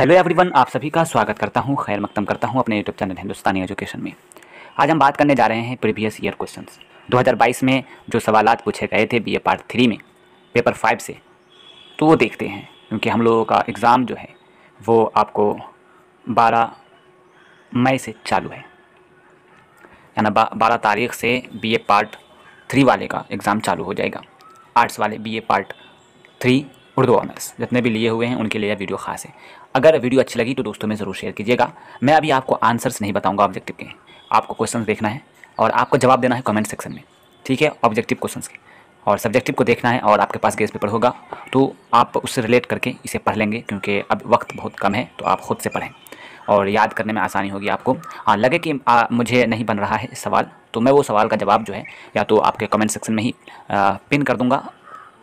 Hello everyone आप सभी का स्वागत करता हूँ, खैर मकदम करता हूँ अपने यूट्यूब चैनल हिंदुस्तानी एजुकेशन में। आज हम बात करने जा रहे हैं प्रीवियस ईयर क्वेश्चंस 2022 में जो सवाल पूछे गए थे बीए पार्ट थ्री में पेपर फाइव से तो वो देखते हैं, क्योंकि हम लोगों का एग्ज़ाम जो है, वो आपको बारह मई से चालू है। यानी बारह तारीख से बीए पार्ट थ्री वाले का एग्ज़ाम चालू हो जाएगा। आर्ट्स वाले BA part three Urdu honours जितने भी लिए हुए हैं उनके लिए वीडियो खास है। अगर वीडियो अच्छी लगी तो दोस्तों में ज़रूर शेयर कीजिएगा। मैं अभी आपको आंसर्स नहीं बताऊँगा ऑब्जेक्टिव के। आपको क्वेश्चन देखना है और आपको जवाब देना है कमेंट सेक्शन में। ठीक है? ऑब्जेक्टिव क्वेश्चन के। और सब्जेक्टिव को देखना है और आपके पास गेस पेपर होगा तो आप उससे रिलेट करके इसे पढ़ लेंगे क्योंकि अब वक्त बहुत कम है तो आप ख़ुद से पढ़ें। और याद करने में आसानी होगी आपको। हाँ लगे कि आ, मुझे नहीं बन रहा है सवाल तो मैं वो सवाल का जवाब जो है या तो आपके कमेंट सेक्शन में ही आ, पिन कर दूँगा।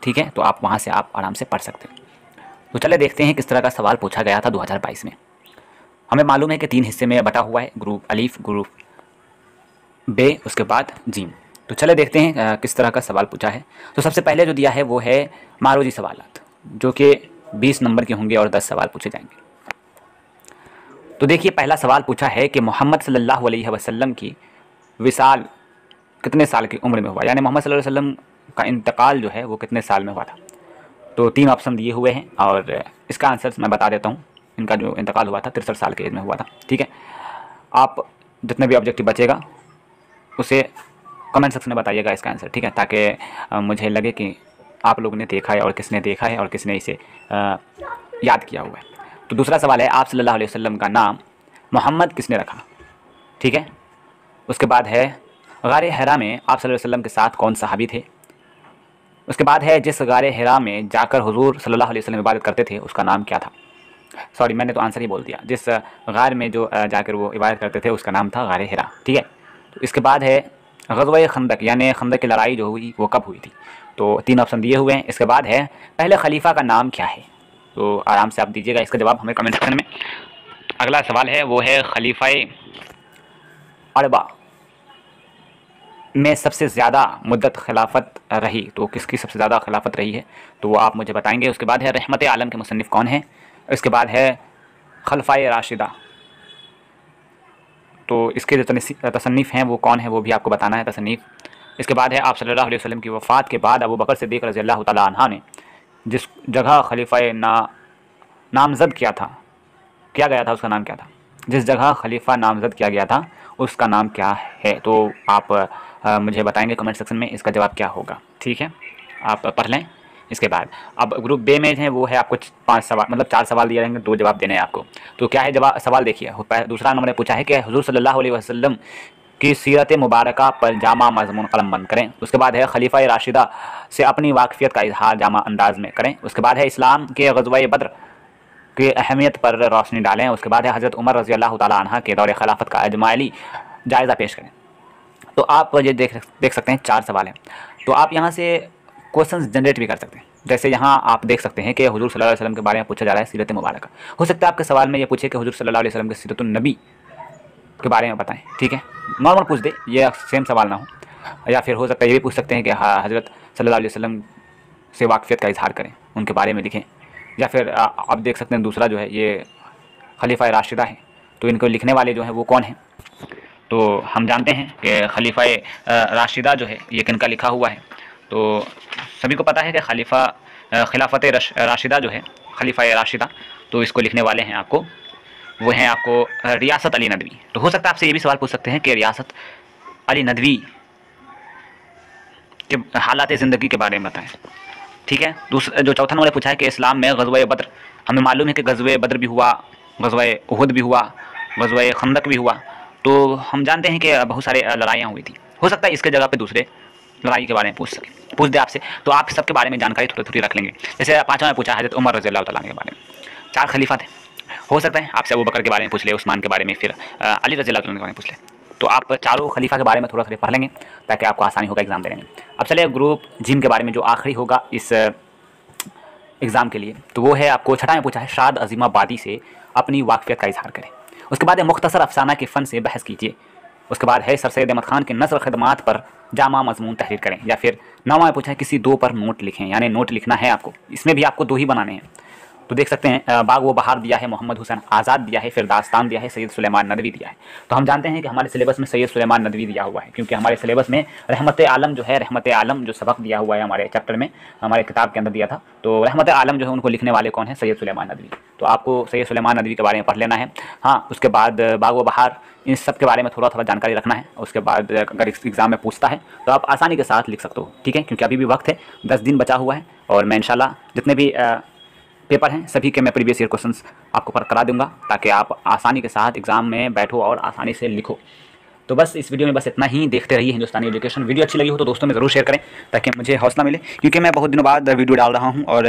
ठीक है? तो आप वहाँ से आप आराम से पढ़ सकते हैं। तो चले देखते हैं किस तरह का सवाल पूछा गया था 2022 में। हमें मालूम है कि तीन हिस्से में बटा हुआ है, ग्रुप अलीफ, ग्रुप बे, उसके बाद जीम। तो चले देखते हैं किस तरह का सवाल पूछा है। तो सबसे पहले जो दिया है वो है मारोजी सवाल जो कि 20 नंबर के होंगे और 10 सवाल पूछे जाएँगे। तो देखिए, पहला सवाल पूछा है कि मोहम्मद सल्लल्लाहु अलैहि वसल्लम की विशाल, कितने साल की उम्र में हुआ? यानी मोहम्मद सल्लल्लाहु अलैहि वसल्लम का इंतकाल जो है वो कितने साल में हुआ था? तो तीन ऑप्शन दिए हुए हैं और इसका आंसर मैं बता देता हूँ। इनका जो इंतकाल हुआ था, तिरसठ साल के एज में हुआ था, ठीक है? आप जितने भी ऑब्जेक्टिव बचेगा, उसे कमेंट सेक्शन में बताइएगा इसका आंसर ठीक है? ताकि मुझे लगे कि आप लोगों ने देखा है और किसने देखा है और किसने इसे याद किया हुआ है। तो दूसरा सवाल है, आप सल्लल्लाहु अलैहि वसल्लम का नाम मोहम्मद किसने रखा? ठीक है? उसके बाद है गार हरा में आप सल्लल्लाहु अलैहि वसल्लम के साथ कौन सहाबी थे? उसके बाद है, जिस गार हिरा में जाकर हजूर सल्लल्लाहु अलैहि वसल्लम इबादत करते थे, उसका नाम क्या था? सॉरी मैंने तो आंसर ही बोल दिया। जिस गार में जो जाकर वो इबादत करते थे, उसका नाम था गार हिरा, ठीक है? तो इसके बाद है, गजवा खंदक, यानी खंदक की लड़ाई जो हुई, वो कब हुई थी? तो तीन ऑप्शन दिए हुए हैं। इसके बाद है, पहले खलीफा का नाम क्या है? तो आराम से आप दीजिएगा इसका जवाब हमें कमेंट सेक्शन में। अगला सवाल है, वो है खलीफा अरबा। में सबसे ज़्यादा मुद्दत खिलाफत रही तो किसकी सबसे ज़्यादा खिलाफत रही है? तो वो आप मुझे बताएँगे। उसके बाद है रहमत आलम के मुसनफ़ कौन है? इसके बाद है खलफा राशिदा। तो इसके जो तसनीफ़ हैं, वो कौन है, वो भी आपको बताना है तसनीफ़ इसके बाद है आप अलैहि वसल्लम की वफ़ात के बाद अबू बकर सिद्दीक़ रज़ी अल्लाह तहा ने जिस जगह खलीफा ना, नामज़द किया था, किया गया था, उसका नाम क्या था? जिस जगह खलीफा नामज़द किया गया था, उसका नाम क्या है? तो आप आ, मुझे बताएँगे कमेंट सेक्शन में इसका जवाब क्या होगा। ठीक है? आप पढ़ लें इसके बाद। अब ग्रुप बे में है वो है आपको पाँच सवाल मतलब चार सवाल दिए जाएँगे दो जवाब देने हैं आपको। तो क्या है जवाब सवाल देखिए दूसरा नंबर ने पूछा है कि हजूर सल्लल्लाहु अलैहि वसल्लम की सीरत मुबारक पर जामा मजमून कलम बंद करें। उसके बाद है खलीफा राशिदा से अपनी वाकफियत का इजहार जामा अंदाज में करें। उसके बाद है इस्लाम के गजवा बद्र की अहमियत पर रोशनी डालें। उसके बाद है हज़रत उमर रज़ी अल्लाह तह के दौर खिलाफत का अजमायली जायज़ा पेश करें। तो आप ये देख देख सकते हैं चार सवाल हैं। तो आप यहाँ से क्वेश्चन जनरेट भी कर सकते हैं। जैसे यहाँ आप देख सकते हैं कि हजूर सल्लल्लाहु अलैहि वसल्लम के बारे में पूछा जा रहा है सीरत मुबारक। हो सकता है आपके सवाल में ये पूछे कि हजूर सल्लल्लाहु अलैहि वसल्लम के सीरत नबी के बारे में बताएँ, ठीक है? नॉर्मल पूछ दे, ये सेम सवाल ना हो। या फिर हो सकता है ये भी पूछ सकते हैं कि हाँ हज़रत सल्लल्लाहु अलैहि वसल्लम से वाकफियत का इजहार करें, उनके बारे में लिखें। या फिर आप देख सकते हैं दूसरा जो है, ये खलीफा राशिदा है। तो इनको लिखने वाले जो हैं वो कौन हैं? तो हम जानते हैं कि खलीफा राशिदा जो है, ये किनका लिखा हुआ है। तो सभी को पता है कि खलीफा खिलाफत राशिदा जो है, खलीफा राशिदा तो इसको लिखने वाले हैं आपको। वो हैं आपको रियासत अली नदवी। तो हो सकता है आपसे ये भी सवाल पूछ सकते हैं कि रियासत अली नदवी के हालात ज़िंदगी के बारे में बताएँ। ठीक है? दूसरा जो चौथा नंबर पूछा है कि इस्लाम में गजवा बद्र, हमें मालूम है कि गजवा बद्र भी हुआ, गजवा उहद भी हुआ, गजवा खंदक भी हुआ। तो हम जानते हैं कि बहुत सारे लड़ाइयाँ हुई थी। हो सकता है इसके जगह पे दूसरे लड़ाई के बारे में पूछ सके। पूछ दे आपसे। तो आप सबके बारे में जानकारी थोड़ी थोड़ी रख लेंगे। जैसे पाँचवा में पूछा हज़रत उमर रज़ी अल्लाह के बारे में। चार खलीफा थे। हो सकता है आपसे अबू बकर के बारे में पूछ ले, उस्मान के बारे में, फिर अली रज़ी अल्लाह के बारे में पूछ ले। तो आप चारों खलीफा के बारे में थोड़ा थोड़ा पढ़ लेंगे, ताकि आपको आसानी होगा एग्ज़ाम देने में। अब चले ग्रुप जिन के बारे में जो आखिरी होगा इस एग्ज़ाम के लिए। तो वो है आपको छठा में पूछा है, शाद अजीमाबादी से अपनी वाकफियत का इजहार करें। उसके बाद मुख्तसर अफसाना के फ़न से बहस कीजिए। उसके बाद है सर सैद अहमद खान के नसर खदमात पर जामा मजमून तहरीर करें या फिर नवा पूछा किसी दो पर नोट लिखें, यानी नोट लिखना है आपको। इसमें भी आपको दो ही बनाने हैं। तो देख सकते हैं बाग व बहार दिया है, मोहम्मद हुसैन आज़ाद दिया है फिर दास्तान दिया है, सैयद सुलेमान नदवी दिया है। तो हम जानते हैं कि हमारे सिलेबस में सैयद सुलेमान नदवी दिया हुआ है, क्योंकि हमारे सिलेबस में रहमत आलम जो है, रहमत आलम जो सबक दिया हुआ है हमारे चैप्टर में, हमारे किताब के अंदर दिया था। तो रहमत आलम जो है, उनको लिखने वाले कौन है? सैयद सुलेमान नदवी। तो आपको सैयद सुलेमान नदवी के बारे में पढ़ लेना है। हाँ उसके बाद बाग व बहार, इन सब के बारे में थोड़ा थोड़ा जानकारी रखना है। उसके बाद अगर एग्ज़ाम में पूछता है तो आप आसानी के साथ लिख सकते हो, ठीक है? क्योंकि अभी भी वक्त है, दस दिन बचा हुआ है, और मैं इंशाल्लाह जितने भी पेपर हैं, सभी के मैं प्रीवियस ईयर क्वेश्चंस आपको पर करा दूँगा, ताकि आप आसानी के साथ एग्ज़ाम में बैठो और आसानी से लिखो। तो बस इस वीडियो में बस इतना ही, देखते रहिए हिंदुस्तानी एजुकेशन वीडियो अच्छी लगी हो तो दोस्तों में ज़रूर शेयर करें, ताकि मुझे हौसला मिले, क्योंकि मैं बहुत दिनों बाद वीडियो डाल रहा हूँ और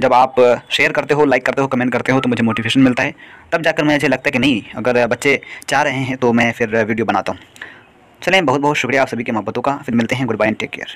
जब आप शेयर करते हो लाइक करते हो कमेंट करते हो तो मुझे मोटिवेशन मिलता है। तब जाकर मुझे लगता है कि नहीं, अगर बच्चे चाह रहे हैं तो मैं फिर वीडियो बनाता हूँ। चलें बहुत बहुत शुक्रिया आप सभी की मोहब्बतों का, फिर मिलते हैं good bye and take care